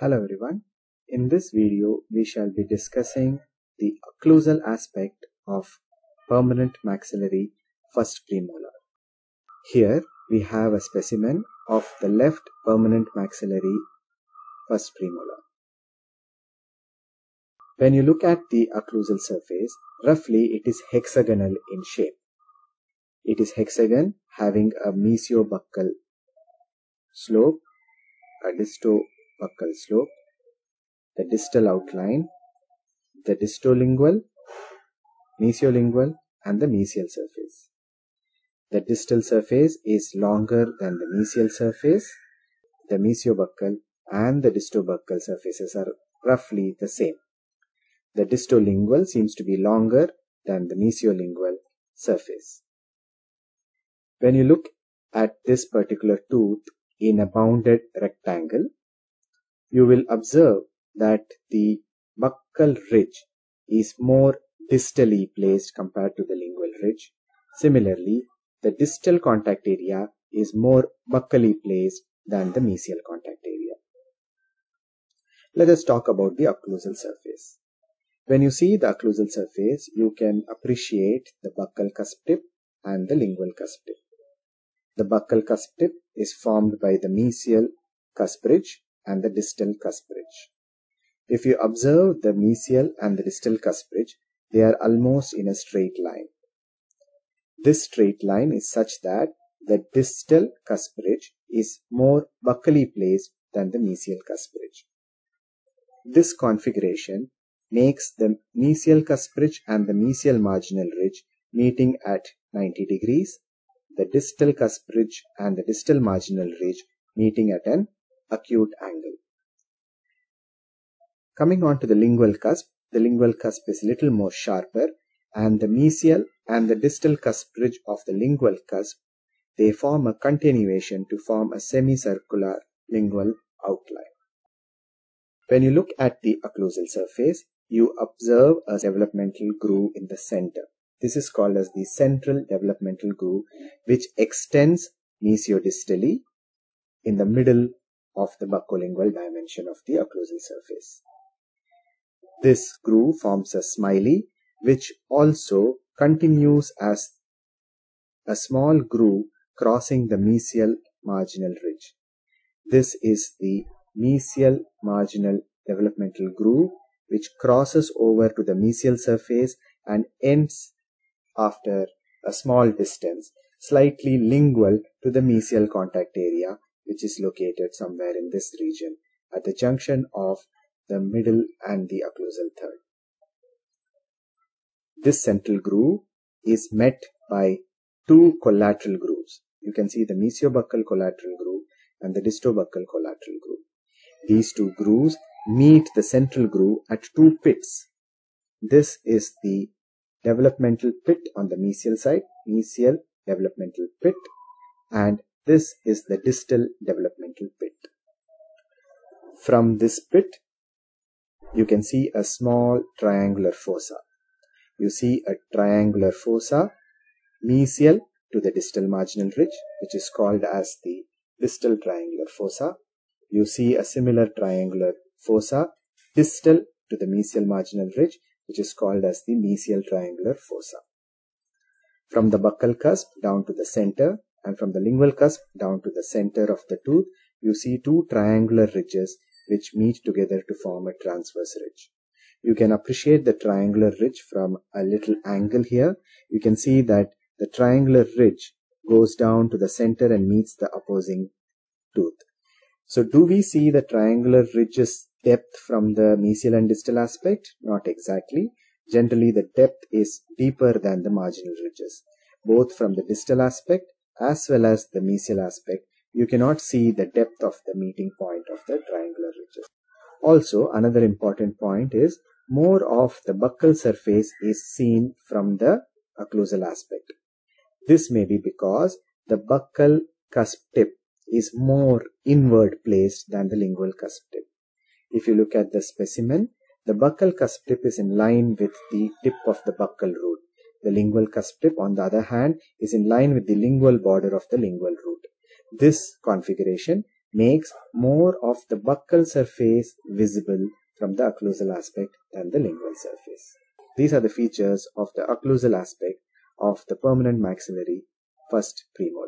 Hello everyone. In this video, we shall be discussing the occlusal aspect of permanent maxillary first premolar. Here we have a specimen of the left permanent maxillary first premolar. When you look at the occlusal surface, roughly it is hexagonal in shape. It is hexagon having a mesiobuccal slope, a distobuccal slope, the distal outline, the distolingual, mesiolingual, and the mesial surface. The distal surface is longer than the mesial surface. The mesiobuccal and the distobuccal surfaces are roughly the same. The distolingual seems to be longer than the mesiolingual surface. When you look at this particular tooth in a bounded rectangle, you will observe that the buccal ridge is more distally placed compared to the lingual ridge. Similarly, the distal contact area is more buccally placed than the mesial contact area. Let us talk about the occlusal surface. When you see the occlusal surface, you can appreciate the buccal cusp tip and the lingual cusp tip. The buccal cusp tip is formed by the mesial cusp ridge and the distal cusp ridge. If you observe the mesial and the distal cusp ridge, they are almost in a straight line. This straight line is such that the distal cusp ridge is more buccally placed than the mesial cusp ridge. This configuration makes the mesial cusp ridge and the mesial marginal ridge meeting at 90 degrees, the distal cusp ridge and the distal marginal ridge meeting at an acute angle. Coming on to the lingual cusp, the lingual cusp is a little more sharper and the mesial and the distal cusp ridge of the lingual cusp, they form a continuation to form a semicircular lingual outline. When you look at the occlusal surface, you observe a developmental groove in the center. This is called as the central developmental groove, which extends mesiodistally in the middle of the buccolingual dimension of the occlusal surface. This groove forms a smiley, which also continues as a small groove crossing the mesial marginal ridge. This is the mesial marginal developmental groove which crosses over to the mesial surface and ends after a small distance slightly lingual to the mesial contact area which is located somewhere in this region at the junction of the middle and the occlusal third. This central groove is met by two collateral grooves. You can see the mesiobuccal collateral groove and the distobuccal collateral groove. These two grooves meet the central groove at two pits. This is the developmental pit on the mesial side, mesial developmental pit, and this is the distal developmental pit. From this pit, you can see a small triangular fossa. You see a triangular fossa mesial to the distal marginal ridge, which is called as the distal triangular fossa. You see a similar triangular fossa distal to the mesial marginal ridge, which is called as the mesial triangular fossa. From the buccal cusp down to the center and from the lingual cusp down to the center of the tooth, you see two triangular ridges which meet together to form a transverse ridge. You can appreciate the triangular ridge from a little angle here. You can see that the triangular ridge goes down to the center and meets the opposing tooth. So do we see the triangular ridge's depth from the mesial and distal aspect? Not exactly. Generally, the depth is deeper than the marginal ridges. Both from the distal aspect as well as the mesial aspect, you cannot see the depth of the meeting point of the triangular ridges. Also, another important point is more of the buccal surface is seen from the occlusal aspect. This may be because the buccal cusp tip is more inward placed than the lingual cusp tip. If you look at the specimen, the buccal cusp tip is in line with the tip of the buccal root. The lingual cusp on the other hand, is in line with the lingual border of the lingual root. This configuration makes more of the buccal surface visible from the occlusal aspect than the lingual surface. These are the features of the occlusal aspect of the permanent maxillary first premolar.